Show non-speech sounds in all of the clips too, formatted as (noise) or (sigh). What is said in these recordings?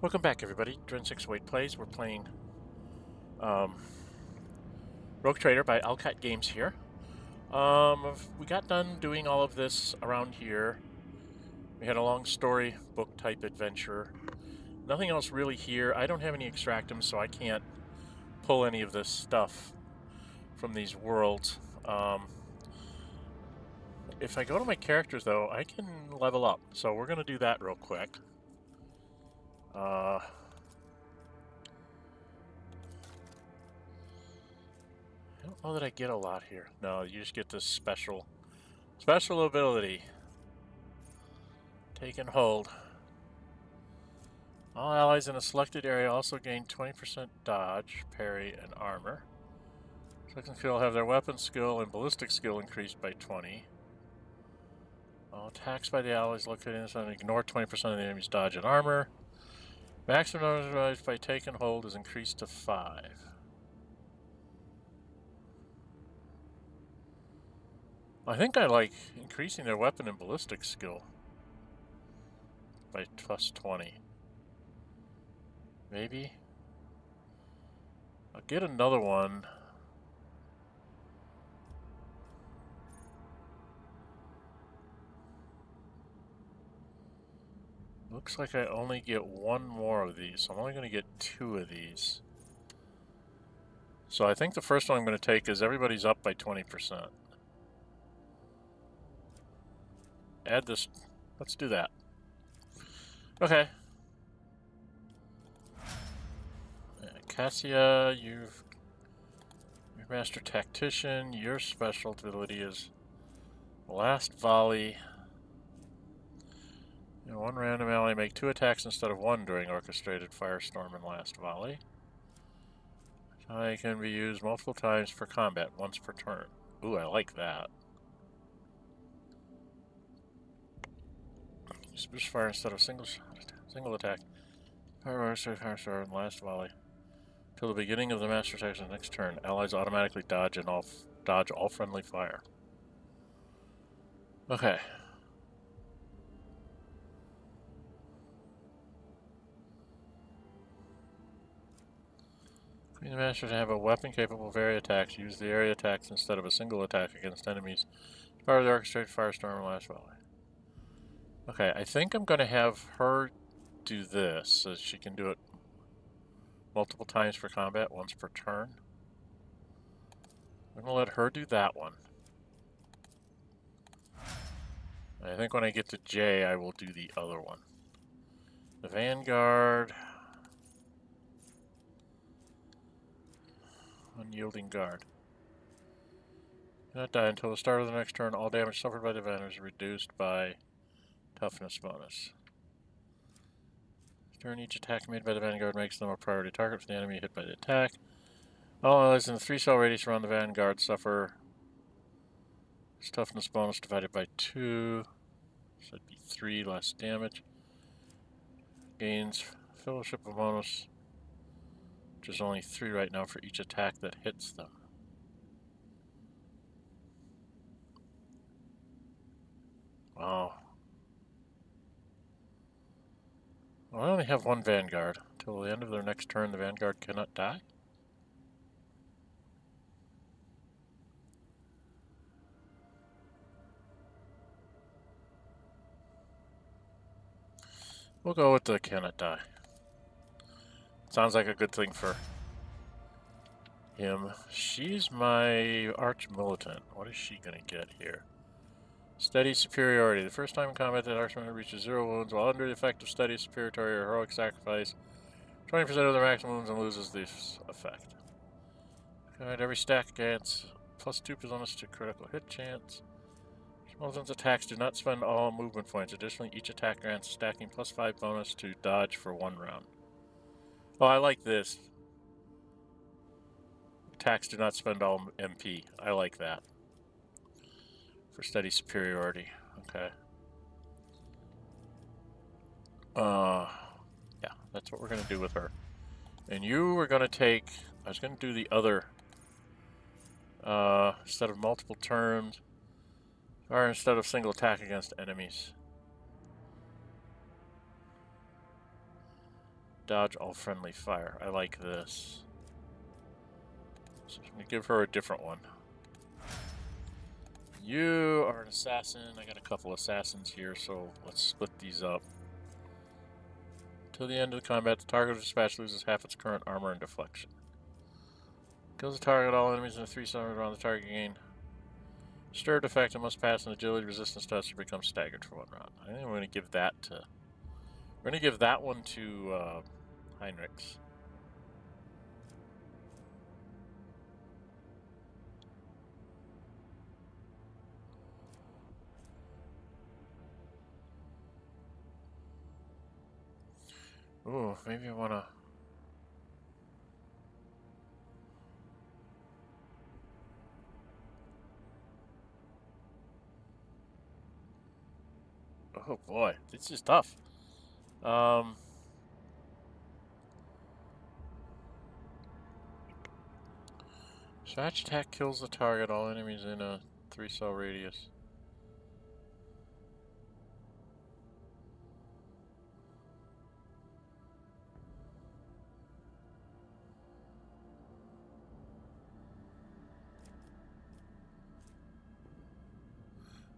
Welcome back, everybody. Dren 608 Plays. We're playing um, Rogue Trader by Owlcat Games here. Um, we got done doing all of this around here. We had a long story book type adventure. Nothing else really here. I don't have any extractums, so I can't pull any of this stuff from these worlds. Um, if I go to my characters, though, I can level up. So we're going to do that real quick. Uh, I don't know that I get a lot here. No, you just get this special, special ability. Take and hold. All allies in a selected area also gain 20% dodge, parry, and armor. Second skill have their weapon skill and ballistic skill increased by 20. All attacks by the allies located in inside ignore 20% of the enemy's dodge and armor. Maximum damage by take and hold is increased to 5. I think I like increasing their weapon and ballistic skill by plus 20. Maybe? I'll get another one. Looks like I only get one more of these. So I'm only going to get two of these. So I think the first one I'm going to take is everybody's up by 20%. Add this. Let's do that. Okay. Cassia, you've... Your Master Tactician, your special ability is Last Volley. In one random ally, make two attacks instead of one during Orchestrated Firestorm and Last Volley. Can be used multiple times for combat, once per turn. Ooh, I like that. Use fire instead of single single attack. Fire Orchestrated Firestorm and Last Volley. Till the beginning of the Master Attacks next turn, allies automatically dodge and all dodge all friendly fire. Okay. Queen Master to have a weapon capable of area attacks. Use the area attacks instead of a single attack against enemies. Part of the orchestrated firestorm and last volley. Okay, I think I'm going to have her do this so she can do it multiple times for combat, once per turn. I'm going to let her do that one. I think when I get to Jae, I will do the other one. The Vanguard... Unyielding guard. Do not die until the start of the next turn. All damage suffered by the Vanguard is reduced by toughness bonus. During each attack made by the Vanguard makes them a priority target for the enemy hit by the attack. All allies in the three cell radius around the Vanguard suffer toughness bonus divided by two. So that'd be three less damage. Gains fellowship bonus is only three right now for each attack that hits them. Wow. Well, I only have one Vanguard. Until the end of their next turn, the Vanguard cannot die? We'll go with the cannot die. Sounds like a good thing for him. She's my arch militant. What is she going to get here? Steady superiority. The first time in combat that arch militant reaches zero wounds while under the effect of steady superiority or heroic sacrifice, 20% of their maximum wounds and loses this effect. Alright, every stack gets plus 2 bonus to critical hit chance. Militant's attacks do not spend all movement points. Additionally, each attack grants stacking plus 5 bonus to dodge for one round. Oh, I like this. Attacks do not spend all MP. I like that. For steady superiority. Okay. Uh, yeah, that's what we're going to do with her. And you were going to take... I was going to do the other... Uh, instead of multiple turns... Or instead of single attack against enemies. Dodge all friendly fire. I like this. So I'm to give her a different one. You are an assassin. I got a couple assassins here, so let's split these up. Till the end of the combat, the target of dispatch loses half its current armor and deflection. Kills the target, all enemies in a 3 centimeter around the target gain. Stirred effect and must pass an agility resistance test or become staggered for one round. I think we're going to give that to... We're going to give that one to uh, Heinrix. Ooh, maybe I want to... Oh boy, this is tough. Um... Scratch attack kills the target, all enemies in a 3 cell radius.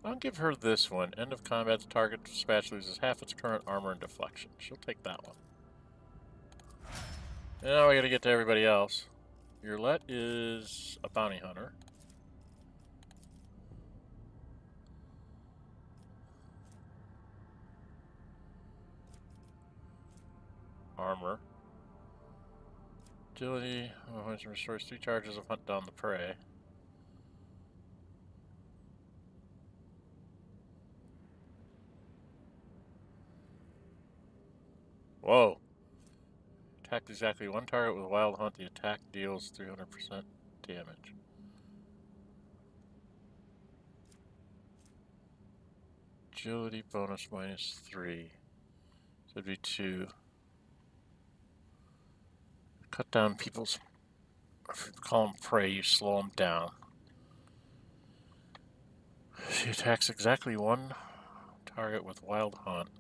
I'll give her this one. End of combat, the target dispatch loses half its current armor and deflection. She'll take that one. Now we gotta get to everybody else. Yrliet is a bounty hunter. Armor. Agility, restores three charges of hunt down the prey. Whoa. Attack exactly one target with Wild Hunt. The attack deals 300% damage. Agility bonus minus 3. So it'd be 2. Cut down people's... If you call them prey, you slow them down. She attacks exactly one target with Wild Hunt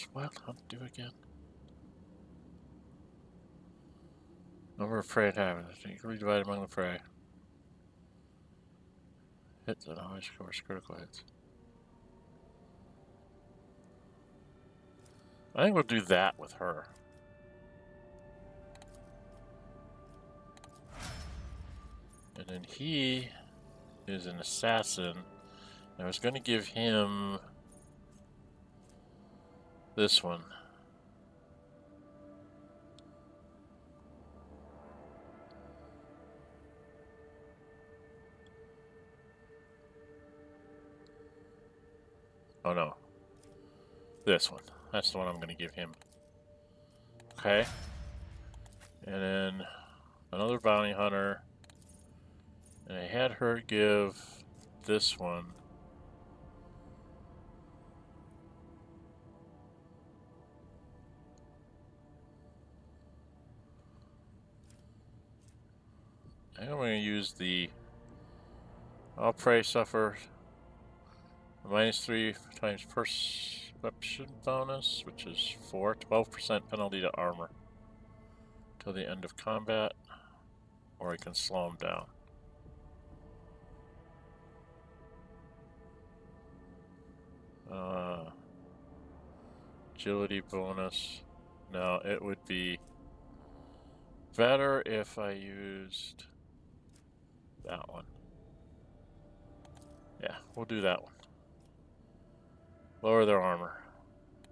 does Wild Hunt do again? Number of prey inhabitants equally divided among the prey. Hits and always scores critical hits. I think we'll do that with her. And then he is an assassin. I was going to give him this one. Oh no. This one. That's the one I'm going to give him. Okay. And then another bounty hunter. And I had her give this one I'm going to use the All Prey Suffer minus 3 times perception bonus, which is 4, 12% penalty to armor till the end of combat, or I can slow him down. Uh, agility bonus. Now it would be better if I used that one. Yeah, we'll do that one. Lower their armor.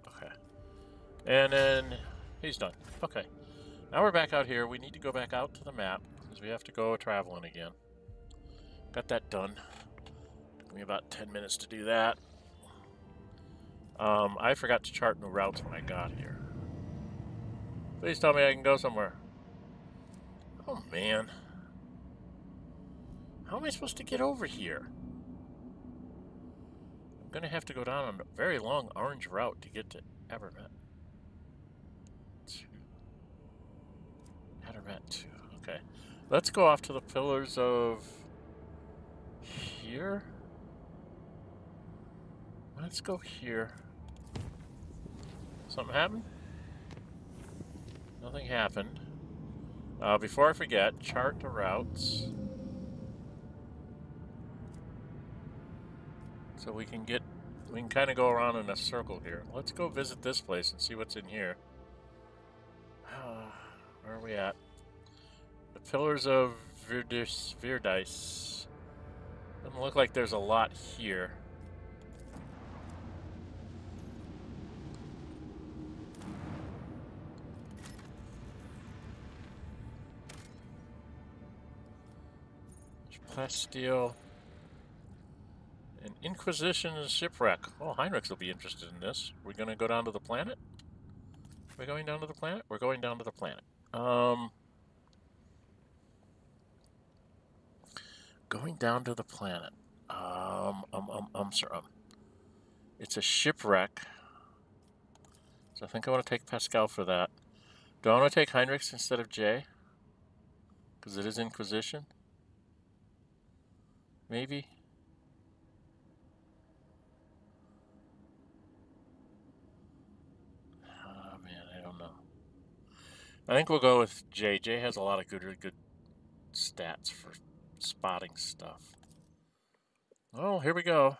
Okay. And then he's done. Okay. Now we're back out here. We need to go back out to the map because we have to go traveling again. Got that done. Took me about 10 minutes to do that. Um, I forgot to chart new routes when I got here. Please tell me I can go somewhere. Oh, man. How am I supposed to get over here? I'm going to have to go down a very long orange route to get to Abermet. Two. Abermet 2. Okay. Let's go off to the pillars of... Here? Let's go here. Something happened? Nothing happened. Uh, before I forget, chart the routes. So we can get, we can kind of go around in a circle here. Let's go visit this place and see what's in here. (sighs) where are we at? The Pillars of Virdis, Virdice. Doesn't look like there's a lot here. Plasteel. An Inquisition shipwreck. Oh, Heinrix will be interested in this. We're going to go down to the planet? We're going down to the planet? We're going down to the planet. Um, going down to the planet. Um, um, um, um, sir, um. It's a shipwreck. So I think I want to take Pasqal for that. Do I want to take Heinrix instead of Jae? Because it is Inquisition? Maybe? Oh man, I don't know. I think we'll go with. Jae has a lot of good, good stats for spotting stuff. Oh, here we go.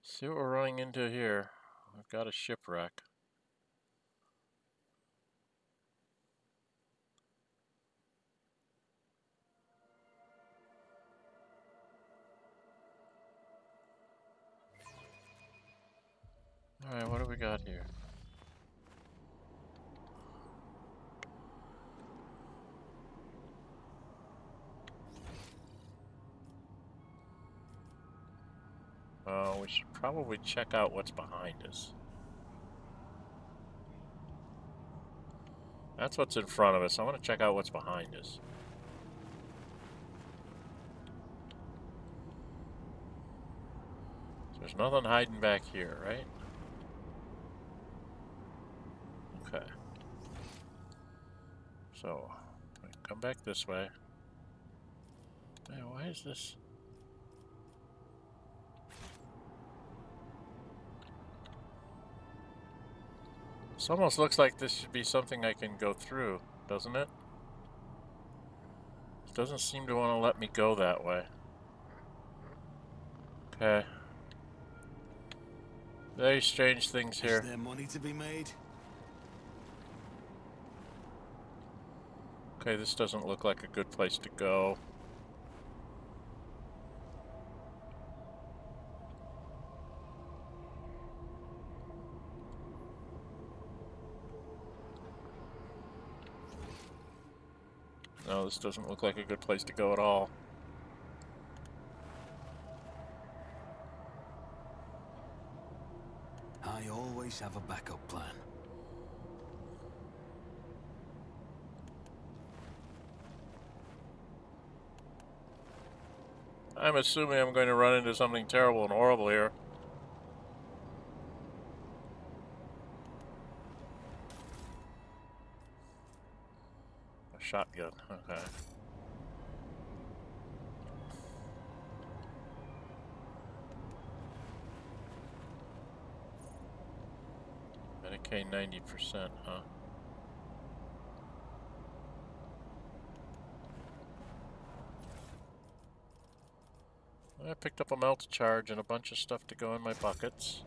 See what we're running into here. I've got a shipwreck. Alright, what do we got here? Oh, we should probably check out what's behind us. That's what's in front of us. I want to check out what's behind us. There's nothing hiding back here, right? Okay. So, come back this way. Man, why is this... This almost looks like this should be something I can go through, doesn't it? It doesn't seem to want to let me go that way. Okay. Very strange things here. Is there money to be made? Okay, this doesn't look like a good place to go. No, this doesn't look like a good place to go at all. I always have a backup plan. I'm assuming I'm going to run into something terrible and horrible here. Shotgun. Okay. Medicae 90%, huh? I picked up a melta charge and a bunch of stuff to go in my buckets.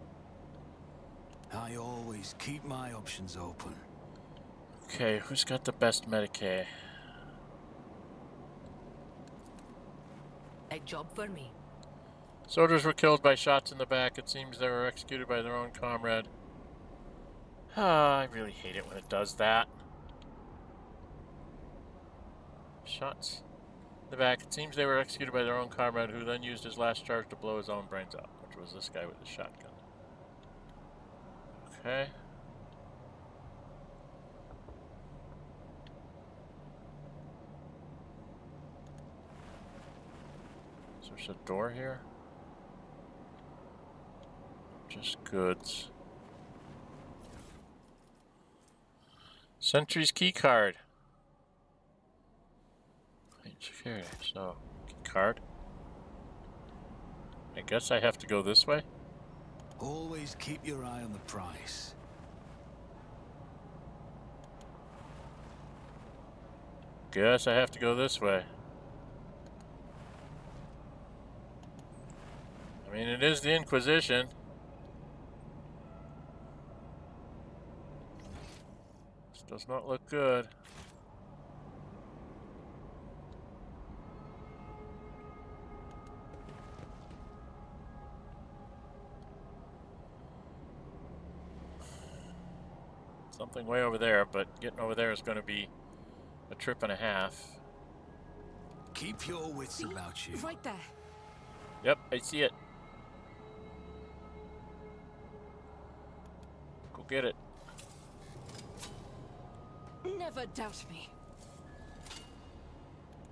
I always keep my options open. Okay, who's got the best Medicae? A job for me. Soldiers were killed by shots in the back. It seems they were executed by their own comrade. Ah, (sighs) I really hate it when it does that. Shots in the back. It seems they were executed by their own comrade, who then used his last charge to blow his own brains out, which was this guy with the shotgun. Okay. A door here. Just goods. Sentry's key card. Security, so key card. I guess I have to go this way. Always keep your eye on the price. Guess I have to go this way. Mean, it is the Inquisition. This does not look good. Something way over there, but getting over there is going to be a trip and a half. Keep your wits See? about you. Right there. Yep, I see it. Get it. Never doubt me.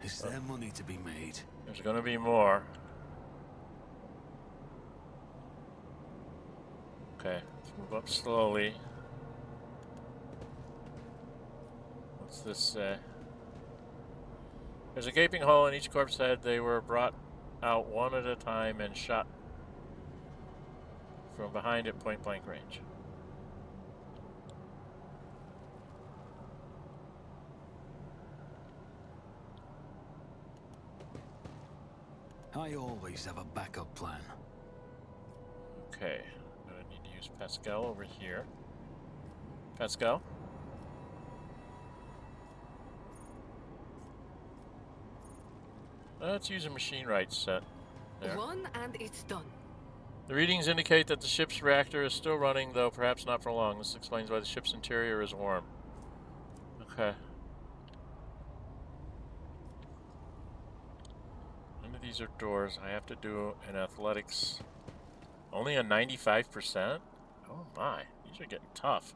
Is there money to be made? There's going to be more. Okay, let's move up slowly. What's this say? There's a gaping hole in each corpse head. They were brought out one at a time and shot from behind at point blank range. I always have a backup plan. Okay, I'm gonna need to use Pasqal over here. Pasqal? Let's use a machine right set. There. One and it's done. The readings indicate that the ship's reactor is still running, though perhaps not for long. This explains why the ship's interior is warm. Okay. None of these are doors. I have to do an athletics. Only a 95%? Oh my, these are getting tough.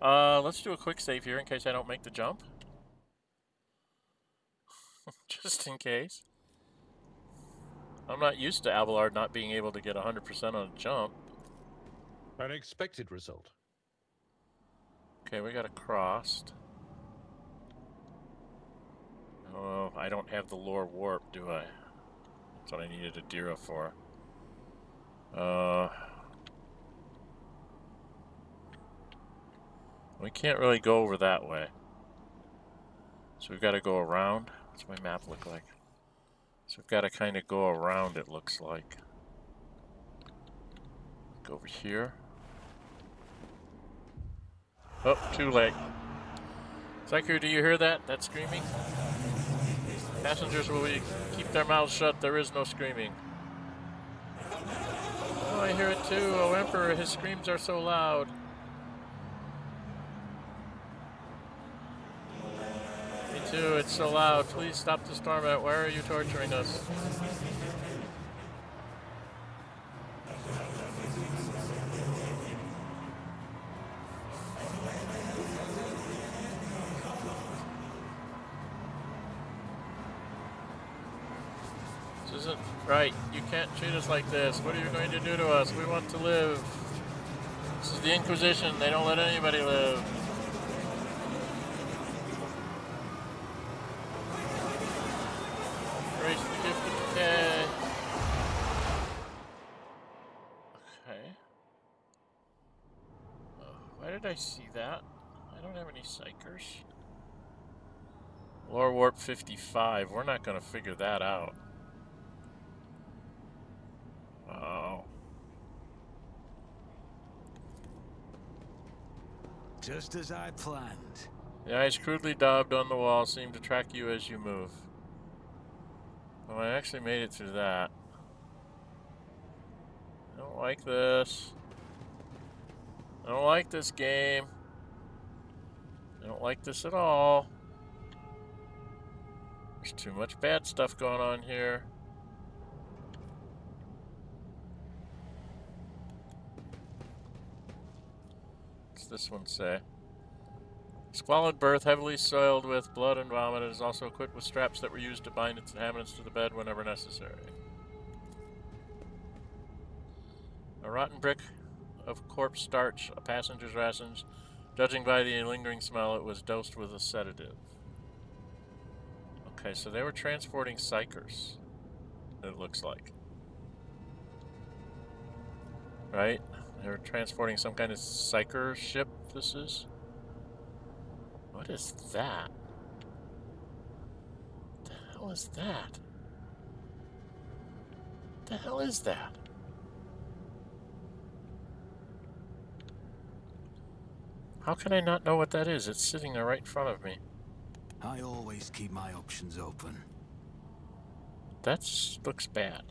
Uh, let's do a quick save here in case I don't make the jump. (laughs) Just in case. I'm not used to Abelard not being able to get 100% on a jump. An expected result. Okay, we got a crossed. Oh, I don't have the lore warp, do I? What I needed Idira for. Uh, we can't really go over that way. So we've got to go around. What's my map look like? So we've got to kind of go around, it looks like. Go over here. Oh, too late. Psycho, do you hear that? That screaming? Passengers will be, keep their mouths shut. There is no screaming. Oh, I hear it too. Oh, Emperor, his screams are so loud. Me too. It's so loud. Please stop the storm out. Why are you torturing us? Treat us like this. What are you going to do to us? We want to live. This is the Inquisition. They don't let anybody live. Raise the gift of decay. Okay. Uh, why did I see that? I don't have any psykers. Lore Warp 55. We're not going to figure that out. Oh. Just as I planned. The eyes crudely daubed on the wall seem to track you as you move. Oh, I actually made it through that. I don't like this. I don't like this game. I don't like this at all. There's too much bad stuff going on here. This one say? Squalid berth, heavily soiled with blood and vomit, it is also equipped with straps that were used to bind its inhabitants to the bed whenever necessary. A rotten brick of corpse starch, a passenger's rations. Judging by the lingering smell, it was dosed with a sedative. Okay, so they were transporting psykers, it looks like. Right? They were transporting some kind of psycher ship, this is? What is that? The hell is that? The hell is that? How can I not know what that is? It's sitting there right in front of me. I always keep my options open. That looks bad.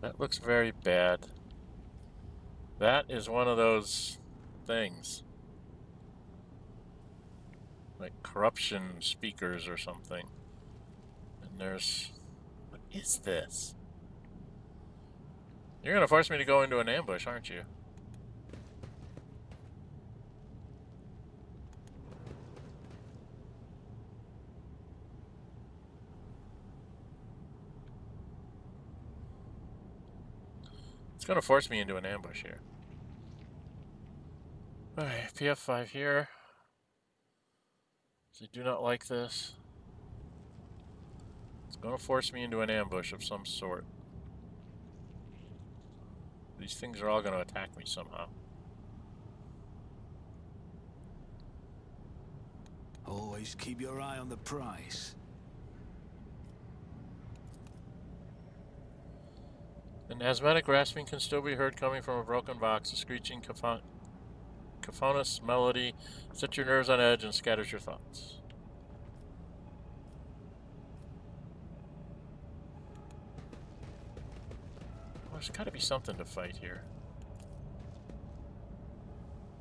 That looks very bad. That is one of those things. Like corruption speakers or something. And there's... What is this? You're gonna force me to go into an ambush, aren't you? It's going to force me into an ambush here. Alright, PF5 here. So I do not like this. It's going to force me into an ambush of some sort. These things are all going to attack me somehow. Always keep your eye on the prize. An asthmatic rasping can still be heard coming from a broken box, a screeching cacophonous melody sets your nerves on edge and scatters your thoughts. There's got to be something to fight here.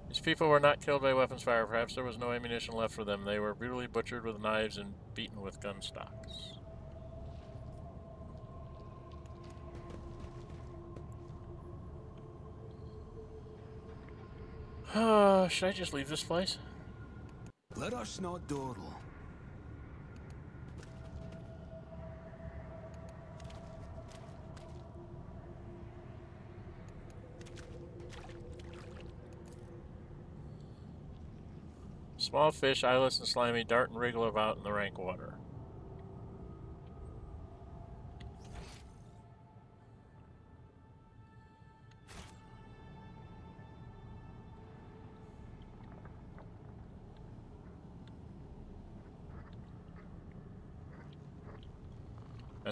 These people were not killed by weapons fire. Perhaps there was no ammunition left for them. They were brutally butchered with knives and beaten with gun stocks. Uh, should I just leave this place? Let us not dawdle. Small fish, eyeless and slimy, dart and wriggle about in the rank water.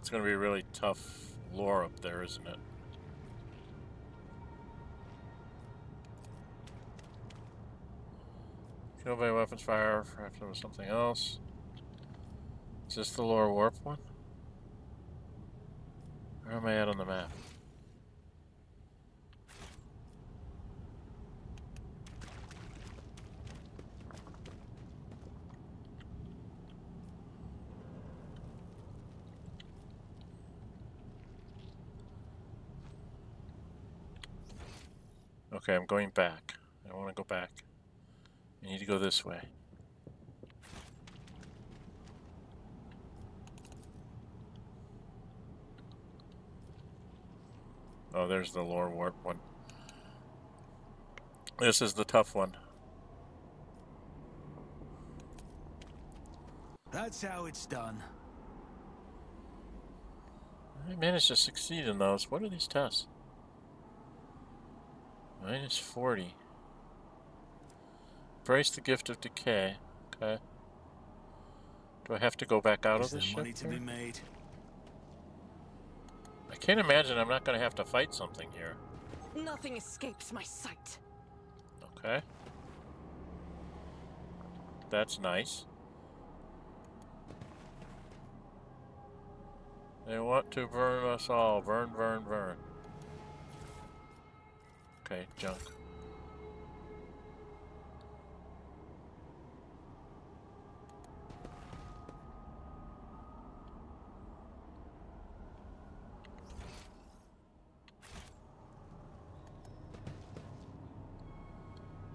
That's going to be a really tough lore up there, isn't it? Killed by weapons fire, after was something else. Is this the lore warp one? Where am I at on the map? Okay, I'm going back. I want to go back. I need to go this way. Oh, there's the lore warp one. This is the tough one. That's how it's done. I managed to succeed in those. What are these tests? Minus 40. Embrace the gift of decay. Okay. Do I have to go back out Is of this there money to be made? I can't imagine I'm not going to have to fight something here. Nothing escapes my sight. Okay. That's nice. They want to burn us all. Burn, burn, burn. Okay, junk.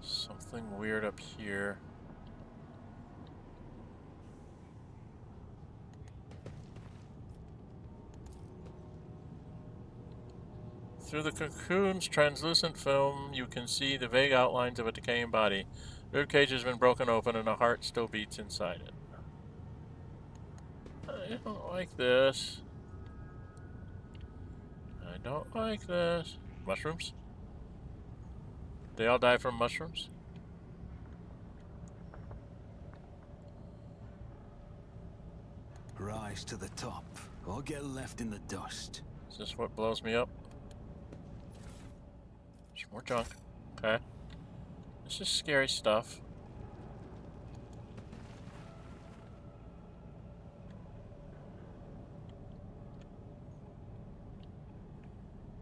Something weird up here. Through the cocoon's translucent film, you can see the vague outlines of a decaying body. The cage has been broken open and a heart still beats inside it. I don't like this. I don't like this. Mushrooms? They all die from mushrooms? rise to the top, or get left in the dust. Is this what blows me up? More junk. Okay. This is scary stuff.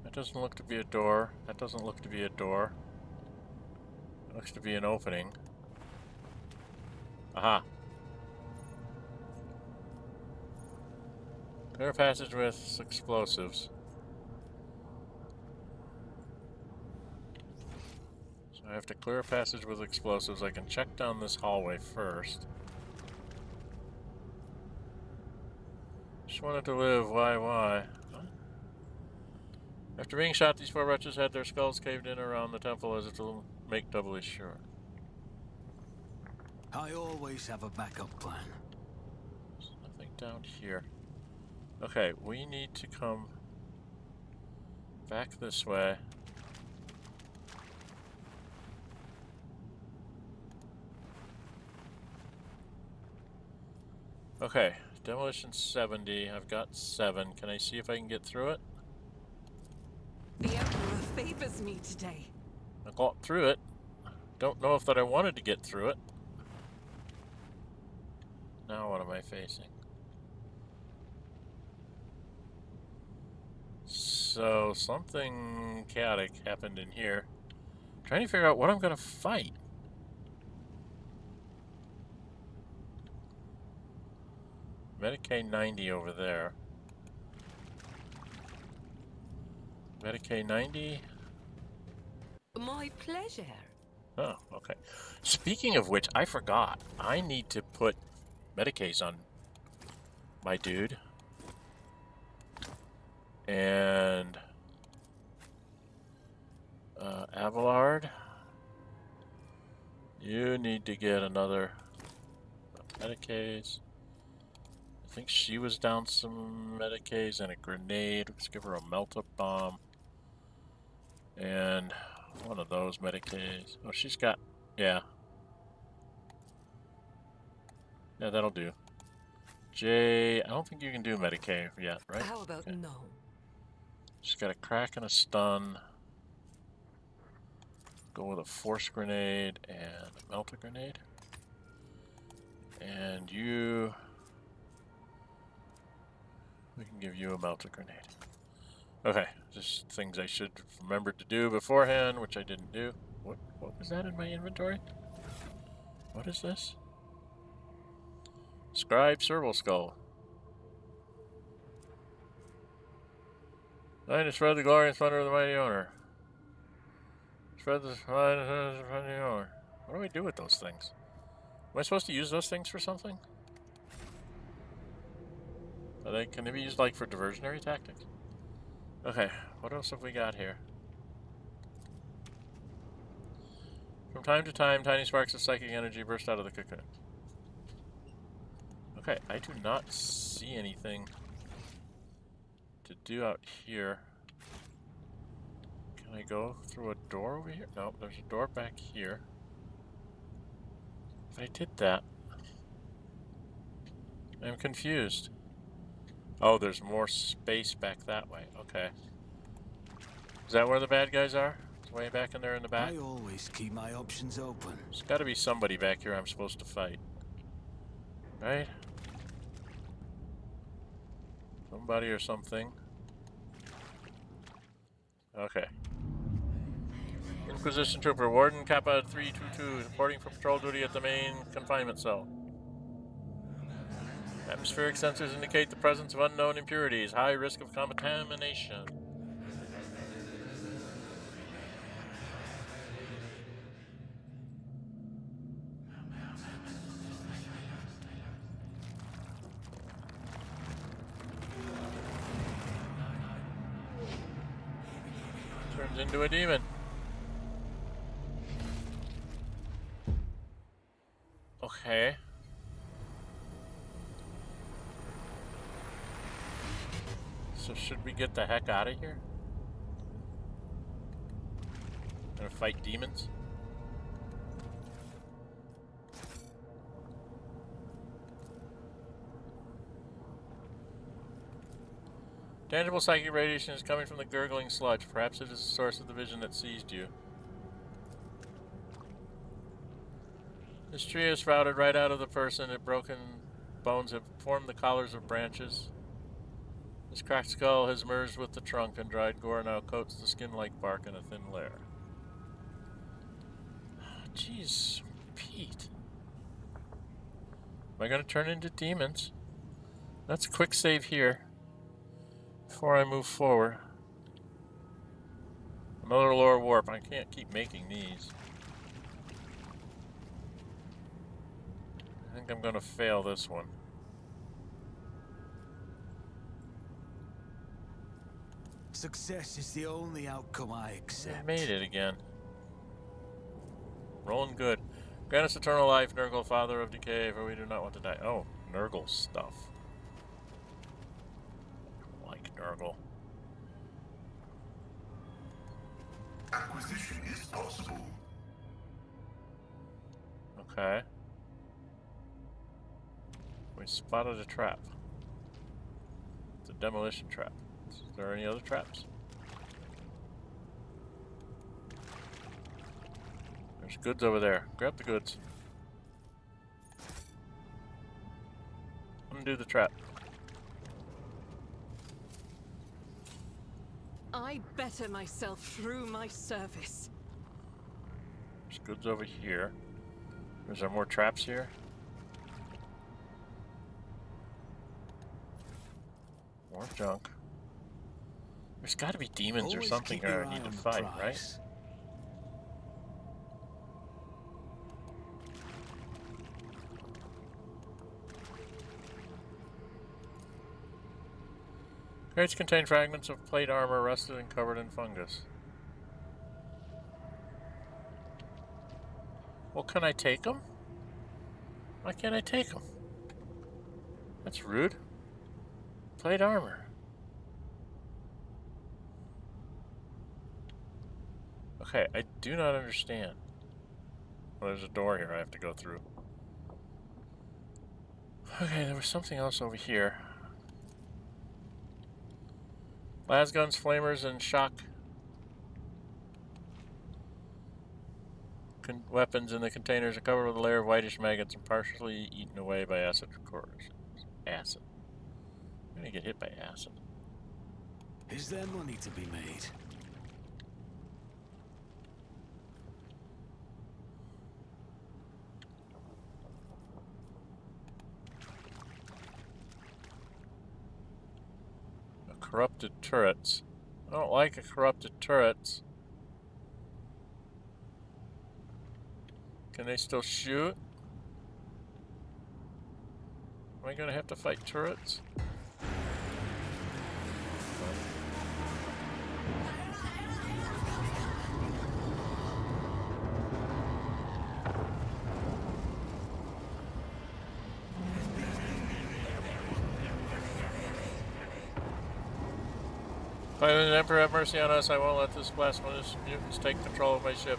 That doesn't look to be a door. That doesn't look to be a door. It looks to be an opening. Aha. Clear passage with explosives. I have to clear a passage with explosives. I can check down this hallway first. Just wanted to live. Why, why? Huh? After being shot, these four wretches had their skulls caved in around the temple as if to make doubly sure. I always have a backup plan. There's nothing down here. Okay, we need to come back this way. Okay, demolition 70. I've got 7. Can I see if I can get through it? The Emperor favors me today. I got through it. Don't know if that I wanted to get through it. Now what am I facing? So something chaotic happened in here. trying to figure out what I'm gonna fight. Medicae 90 over there. Medicae 90. My pleasure. Oh, okay. Speaking of which, I forgot. I need to put Medicaid on my dude. And uh, Abelard, you need to get another Medicaid. I think she was down some Medicaid and a grenade. Let's give her a melta bomb. And one of those Medicaid. Oh, she's got, yeah. Yeah, that'll do. Jae, I don't think you can do Medicaid yet, right? How about Okay. no? She's got a crack and a stun. Go with a force grenade and a melta grenade. And you. We can give you a melta grenade. Okay, just things I should remember to do beforehand, which I didn't do. What what was that in my inventory? What is this? Scribe Servo Skull. Line to spread the glory and splendor of the mighty owner. Spread the line of the mighty owner. What do we do with those things? Am I supposed to use those things for something? Are they, can they be used like for diversionary tactics? Okay, what else have we got here? From time to time, tiny sparks of psychic energy burst out of the cocoon. Okay, I do not see anything to do out here. Can I go through a door over here? No, there's a door back here. If I did that, I'm confused. Oh, there's more space back that way. Okay. Is that where the bad guys are? It's way back in there in the back? I always keep my options open. There's got to be somebody back here I'm supposed to fight. Right? Somebody or something. Okay. Inquisition Trooper, Warden Kappa 322, reporting for patrol duty at the main confinement cell. Atmospheric sensors indicate the presence of unknown impurities, high risk of contamination. Turns into a demon. Okay. So should we get the heck out of here? Gonna fight demons? Tangible psychic radiation is coming from the gurgling sludge. Perhaps it is the source of the vision that seized you. This tree is sprouted right out of the person. Its broken bones have formed the collars of branches. This cracked skull has merged with the trunk, and dried gore now coats the skin like bark in a thin layer. (sighs) Jeez, Pete. Am I going to turn into demons? Let's quick save here before I move forward. Another lower warp. I can't keep making these. I think I'm going to fail this one. Success is the only outcome I I accept. made it again. Rolling good. Grant us eternal life, Nurgle, father of decay, for we do not want to die. Oh, Nurgle stuff. Like Nurgle. Acquisition is possible. Okay. We spotted a trap. It's a demolition trap. Is there any other traps? There's goods over there. Grab the goods. Undo the trap. I better myself through my service. There's goods over here. Is there more traps here? More junk. There's got to be demons or something here I need to fight, right? prize. Crates contain fragments of plate armor rusted and covered in fungus. Well, can I take them? Why can't I take them? That's rude. Plate armor. Okay, I do not understand. Well, there's a door here I have to go through. Okay, there was something else over here. Las guns, flamers, and shock con- weapons in the containers are covered with a layer of whitish maggots and partially eaten away by acid corrosion. Acid. I'm gonna get hit by acid. Is there money to be made? Corrupted turrets. I don't like a corrupted turrets. Can they still shoot? Am I gonna have to fight turrets? Pilot Emperor, have mercy on us. I won't let this blasphemous mutants take control of my ship.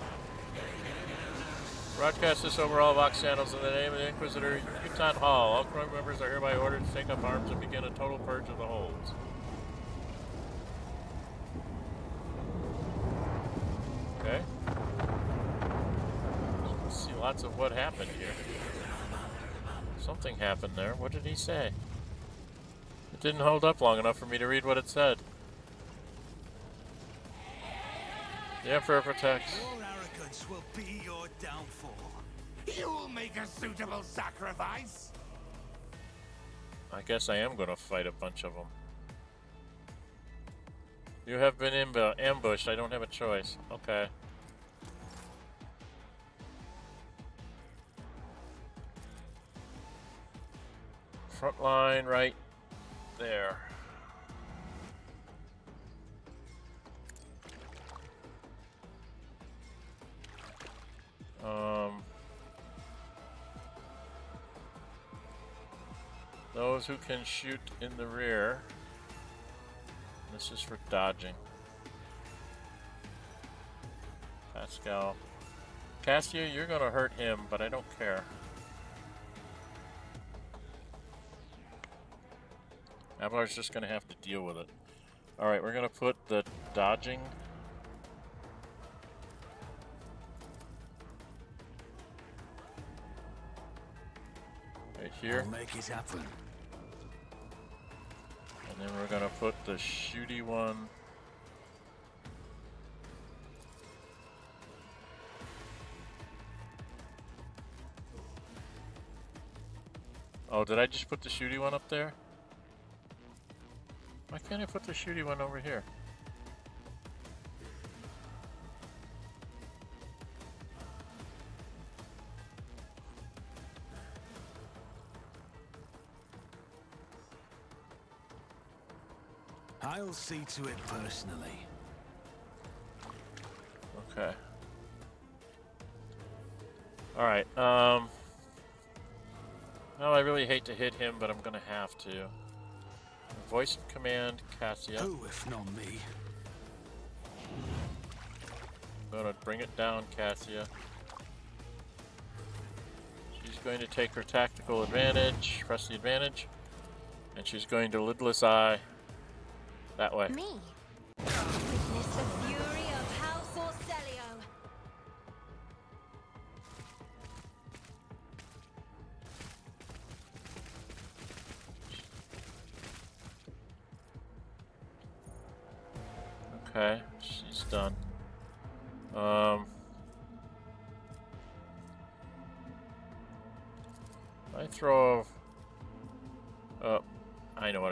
Broadcast this over all Vox channels in the name of the Inquisitor, Uton Hall. All crew members are hereby ordered to take up arms and begin a total purge of the holds. Okay. See lots of what happened here. Something happened there. What did he say? It didn't hold up long enough for me to read what it said. The Emperor protects. Your arrogance will be your downfall. You'll make a suitable sacrifice. I guess I am going to fight a bunch of them. You have been ambushed. I don't have a choice. Okay. Front line right there. Um, those who can shoot in the rear. This is for dodging. Pasqal. Cassia, you're gonna hurt him, but I don't care. Abelard's just gonna have to deal with it. Alright, we're gonna put the dodging. Right here. I'll make it happen. And then we're gonna put the shooty one. Oh, did I just put the shooty one up there? Why can't I put the shooty one over here? See to it personally. Okay. Alright, um... Well, I really hate to hit him, but I'm gonna have to. Voice of command, Cassia. Who, if not me? I'm gonna bring it down, Cassia. She's going to take her tactical advantage, press the advantage, and she's going to lidless eye that way. Me?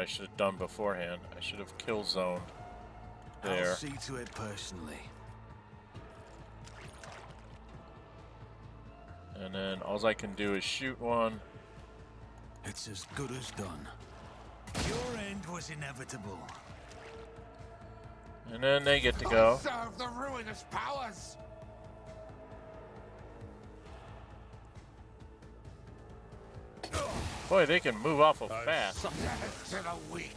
Should have done beforehand. I should have kill zoned there. I'll see to it personally. And then all I can do is shoot one. It's as good as done. Your end was inevitable. And then they get to I go. serve the ruinous powers. Boy, they can move awful I fast. suck. Death to the weak.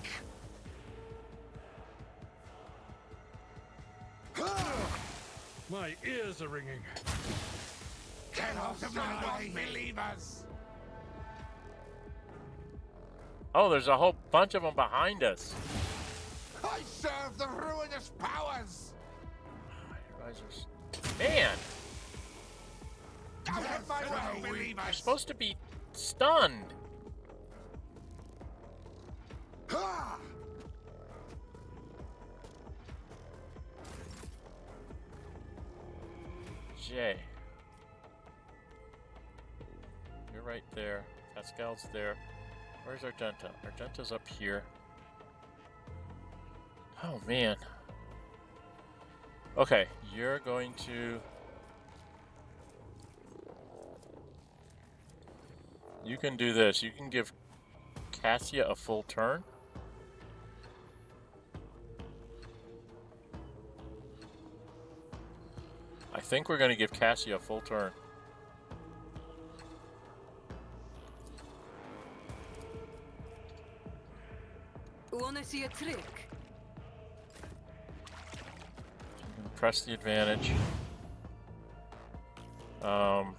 My ears are ringing. Get out of my way, believers. Oh, there's a whole bunch of them behind us. I serve the ruinous powers. Your eyes are s- Man, Out of my way, believers. you're supposed to be stunned. Jae. You're right there. Pasqal's there. Where's Argenta? Argenta's up here. Oh man. Okay, you're going to. You can do this. You can give Cassia a full turn. I think we're going to give Cassie a full turn. Wanna see a trick? Press the advantage. Um,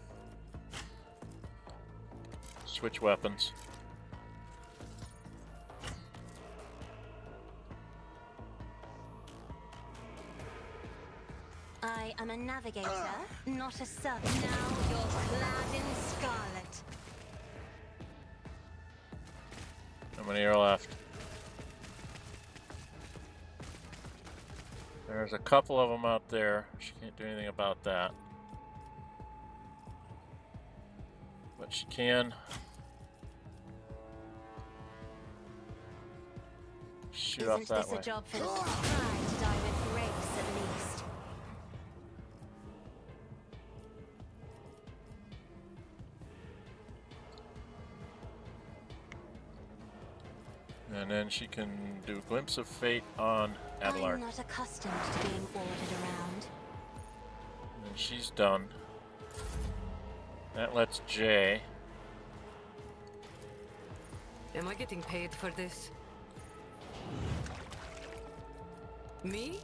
switch weapons. I am a navigator, not a servant. Now you're clad in scarlet. How many are left? There's a couple of them out there. She can't do anything about that. But she can shoot Isn't off that this way. a job for (laughs) And she can do a Glimpse of Fate on Abelard. I'm not accustomed to being ordered around. And she's done. That lets Jae. Am I getting paid for this? Me?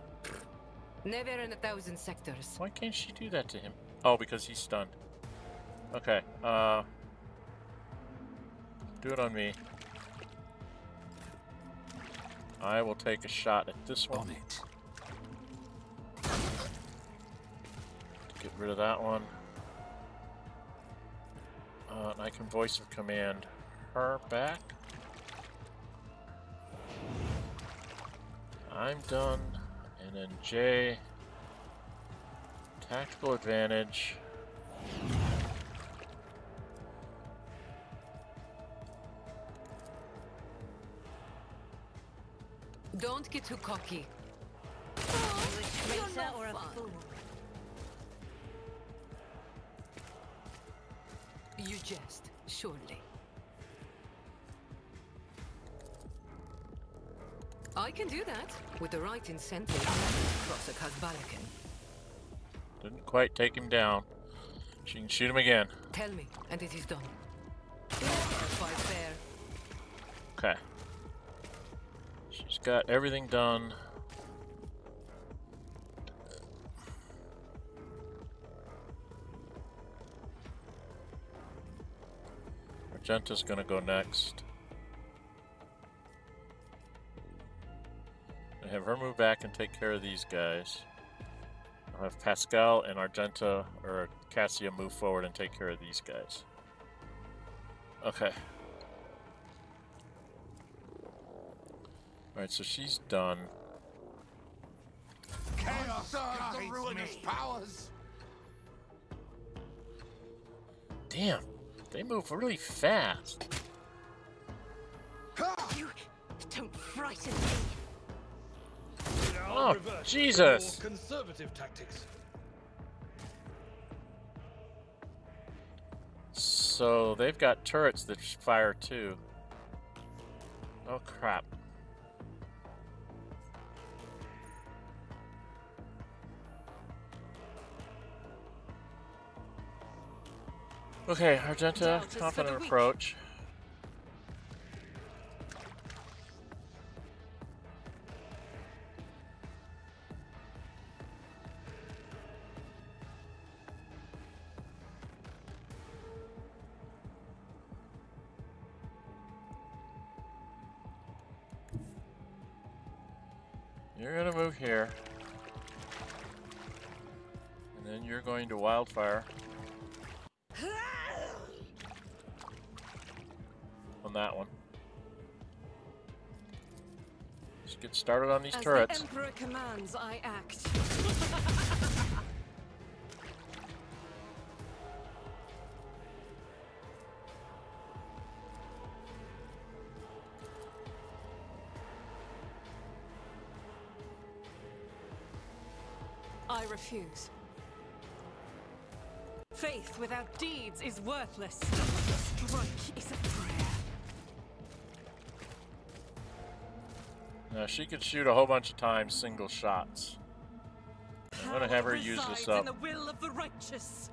Never in a thousand sectors. Why can't she do that to him? Oh, because he's stunned. Okay, uh... Do it on me. I will take a shot at this one. Get rid of that one. Uh, and I can voice of command her back. I'm done. And then Jae. Tactical advantage. Don't get too cocky. Are you a traitor or a fun. fool? You jest, surely. I can do that with the right incentive. Cross a Kazbalakan. Didn't quite take him down. She can shoot him again. Tell me, and it is done. Okay. Got everything done. Argenta's gonna go next. I have her move back and take care of these guys. I'll have Pasqal and Argenta or Cassia move forward and take care of these guys. Okay. Alright, so she's done. Chaos guides the ruinous me. powers. Damn, they move really fast. You don't frighten me. Oh, Jesus. Conservative tactics. So they've got turrets that fire too. Oh crap. Okay, Argenta, Doubt is for the confident approach. You're gonna move here. And then you're going to wildfire. That one. Let's get started on these As turrets. the Emperor commands, I act. I refuse. Faith without deeds is worthless. Strike is a prayer. She could shoot a whole bunch of times, single shots. I'm gonna have her use this up. The will of the righteous.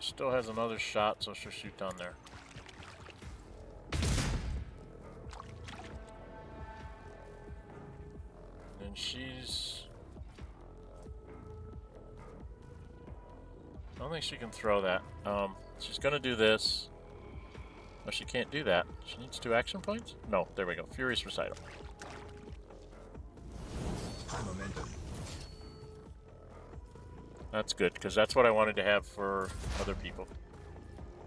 She still has another shot, so she'll shoot down there. And she's. I don't think she can throw that. Um, she's gonna do this. No, she can't do that. She needs two action points? No, there we go. Furious Recital. That's good, because that's what I wanted to have for other people.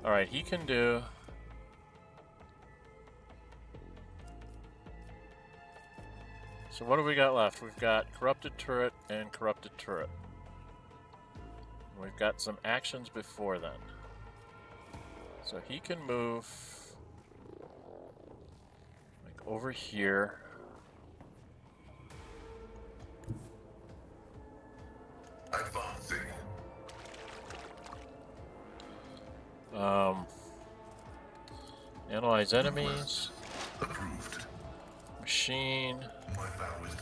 Alright, he can do... So what do we got left? We've got Corrupted Turret and Corrupted Turret. We've got some actions before then. So he can move... Like over here. Minimize enemies. Approved. Machine. My vow is.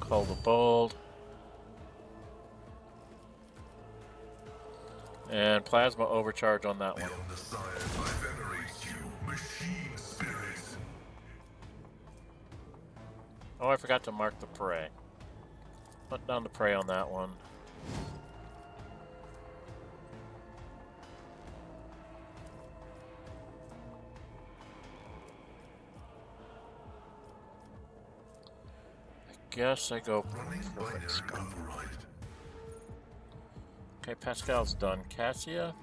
Call the bold. And plasma overcharge on that one. Beyond the science, I you, machine spirit. Oh, I forgot to mark the prey. Put down the prey on that one. Guess I go Running. Okay, Pasqal's done. Cassia?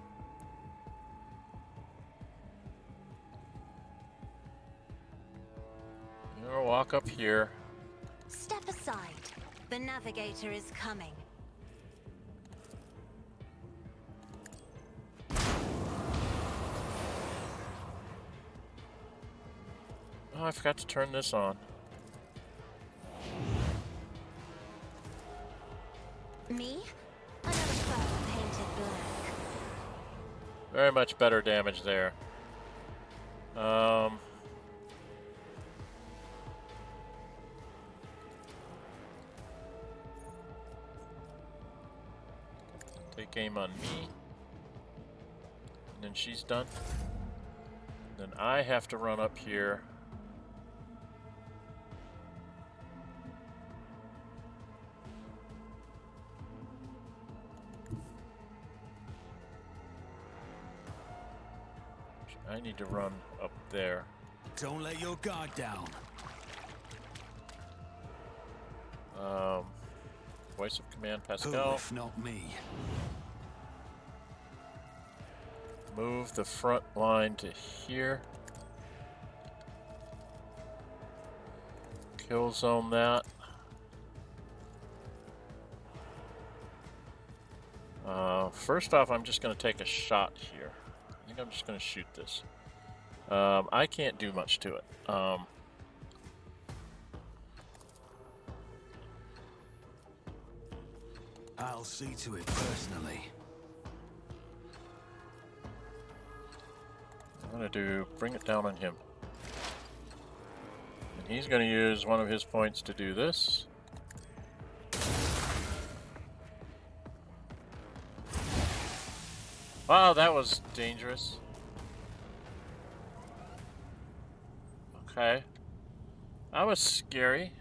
I'm gonna walk up here. Step aside. The navigator is coming. Oh, I forgot to turn this on. Very much better damage there. Um. Take aim on me. And then she's done. Then I have to run up here. I need to run up there. Don't let your guard down. Um, voice of command, Who, Pasqal. if not me? Move the front line to here. Kill zone that. Uh, first off, I'm just going to take a shot here. Think I'm just going to shoot this. Um, I can't do much to it. Um, I'll see to it personally. I'm going to do bring it down on him. And he's going to use one of his points to do this. Wow, that was dangerous. Okay. That was scary.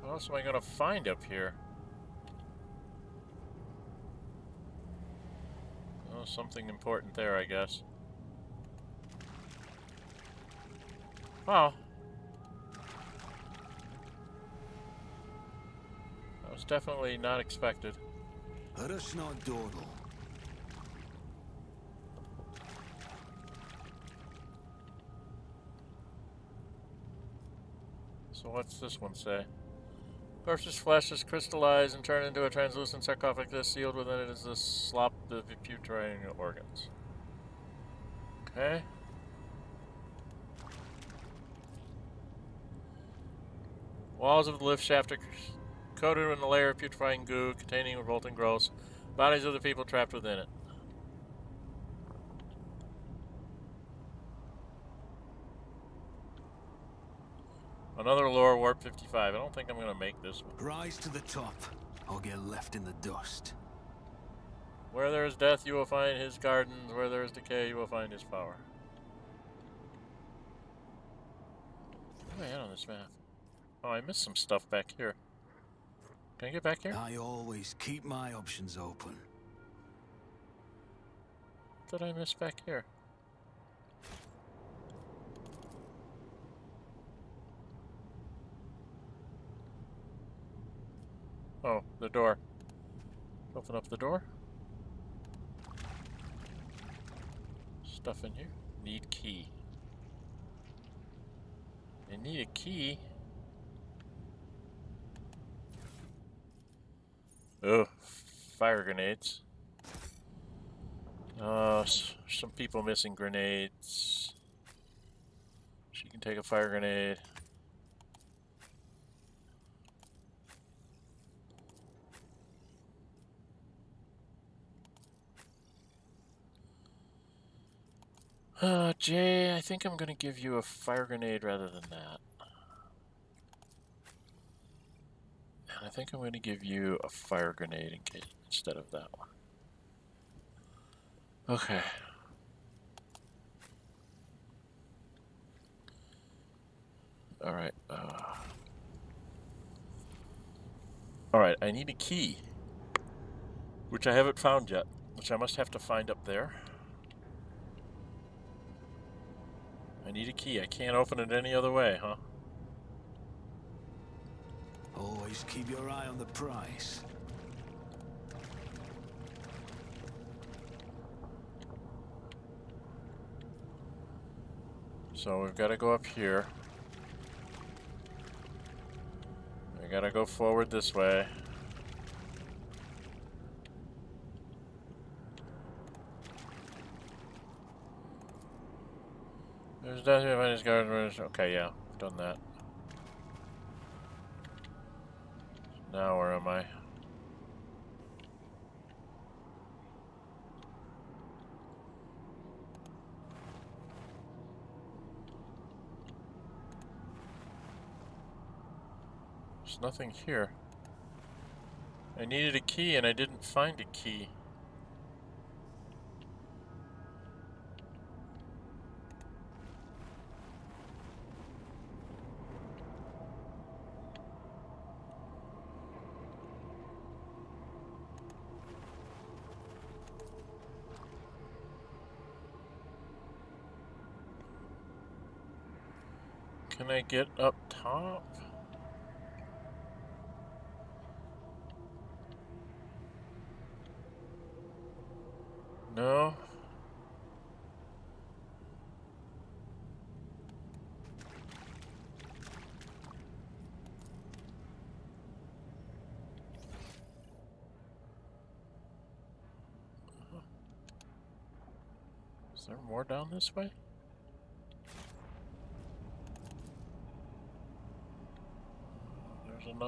What else am I gonna find up here? Oh, something important there, I guess. Wow. Definitely not expected. So what's this one say? Corpse's flesh is crystallized and turned into a translucent sarcophagus. Sealed within it is the slop of putrine organs. Okay. Walls of the lift shaft are coated in a layer of putrefying goo containing revolting growths. Bodies of the people trapped within it. Another lore warp 55. I don't think I'm gonna make this one. Rise to the top, or get left in the dust. Where there is death, you will find his gardens. Where there is decay, you will find his power. Where am I at on this map? Oh, I missed some stuff back here. Can I get back here? I always keep my options open. What did I miss back here? Oh, the door. Open up the door. Stuff in here. Need key. I need a key. Oh, fire grenades. Uh, some people missing grenades. She can take a fire grenade. Uh, Jae, I think I'm going to give you a fire grenade rather than that. I think I'm gonna give you a fire grenade in case instead of that one. Okay. All right. Uh... All right. I need a key, which I haven't found yet, which I must have to find up there. I need a key. I can't open it any other way, huh? Always keep your eye on the price. So we've got to go up here. We gotta go forward this way. There's definitely minus guards. Okay, yeah, done that. Now where am I? There's nothing here. I needed a key and I didn't find a key. Can I get up top? No. Is there more down this way?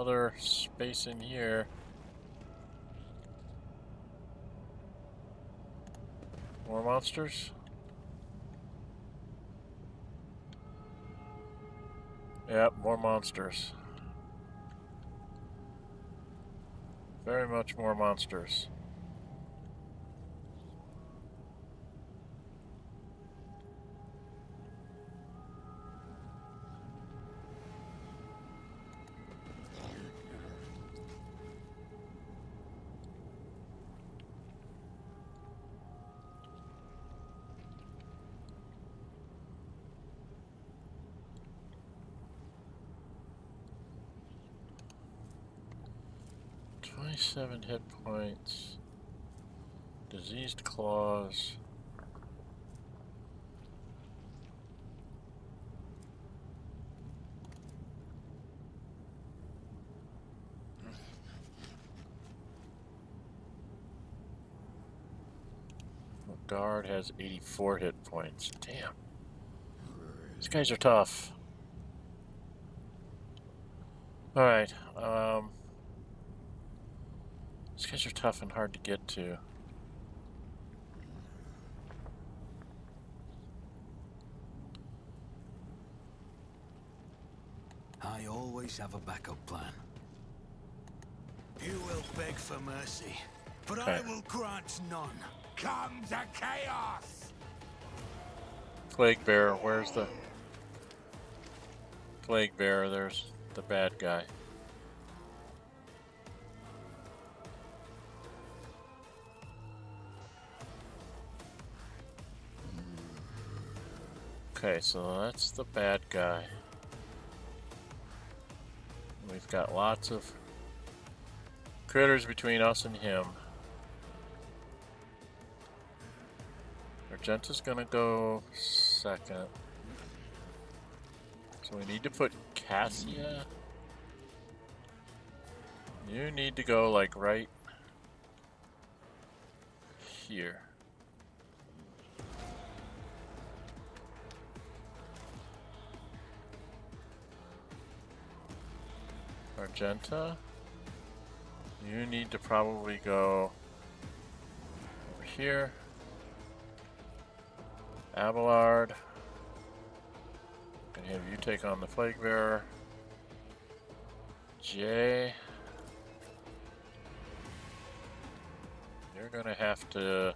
There's space in here. More monsters? Yep, more monsters. Very much more monsters. Twenty-seven hit points. Diseased claws. Guard has 84 hit points. Damn. These guys are tough. Alright, um... These guys are tough and hard to get to. I always have a backup plan. You will beg for mercy, but I will grant none. Come to chaos! Plague Bear, where's the... Plague Bear, there's the bad guy. Okay, so that's the bad guy. We've got lots of critters between us and him. Argenta's gonna go second. So we need to put Cassia. You need to go like right here. Argenta, you need to probably go over here. Abelard. Gonna have you take on the flag bearer. Jae. You're gonna have to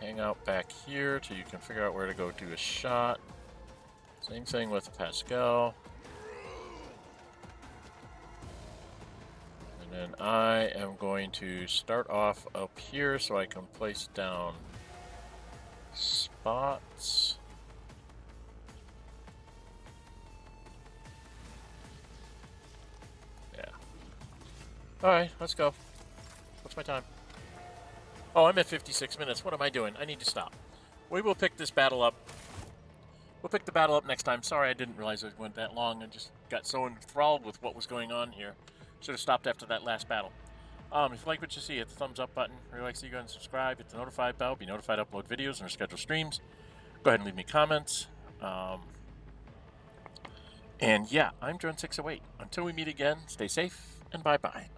hang out back here till you can figure out where to go do a shot. Same thing with Pasqal. And I am going to start off up here so I can place down spots. Yeah. Alright, let's go. What's my time? Oh, I'm at 56 minutes. What am I doing? I need to stop. We will pick this battle up. We'll pick the battle up next time. Sorry, I didn't realize it went that long. I just got so enthralled with what was going on here. Should have stopped after that last battle. Um, if you like what you see, hit the thumbs up button. Really like to see you go and subscribe. Hit the notified bell. Be notified to upload videos and schedule streams. Go ahead and leave me comments. Um, and yeah, I'm Dren608. Until we meet again, stay safe and bye bye.